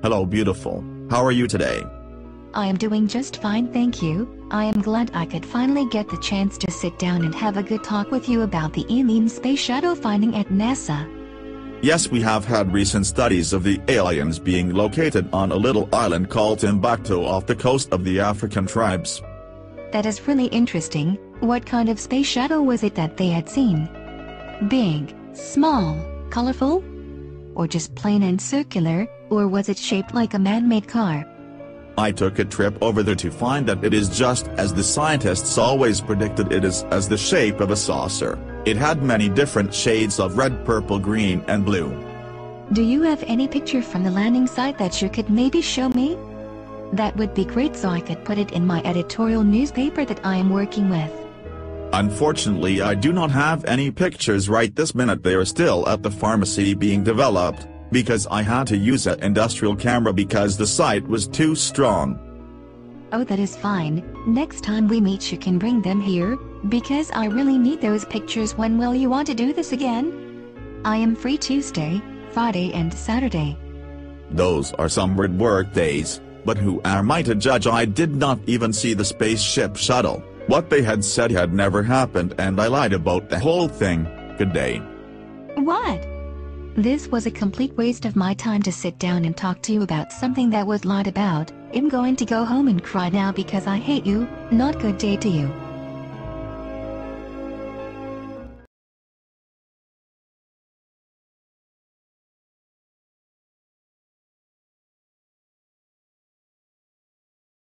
Hello beautiful, how are you today? I am doing just fine thank you, I am glad I could finally get the chance to sit down and have a good talk with you about the alien space shuttle finding at NASA. Yes we have had recent studies of the aliens being located on a little island called Timbuktu off the coast of the African tribes. That is really interesting, what kind of space shuttle was it that they had seen? Big, small, colorful? Or just plain and circular, or was it shaped like a man-made car? I took a trip over there to find that it is just as the scientists always predicted it is as the shape of a saucer. It had many different shades of red purple green and blue. Do you have any picture from the landing site that you could maybe show me? That would be great so I could put it in my editorial newspaper that I am working with. Unfortunately I do not have any pictures right this minute they are still at the pharmacy being developed, because I had to use an industrial camera because the sight was too strong. Oh that is fine, next time we meet you can bring them here, because I really need those pictures when will you want to do this again? I am free Tuesday, Friday and Saturday. Those are some weird work days, but who am I to judge I did not even see the spaceship shuttle. What they had said had never happened and I lied about the whole thing, good day. What? This was a complete waste of my time to sit down and talk to you about something that was lied about. I'm going to go home and cry now because I hate you, not good day to you.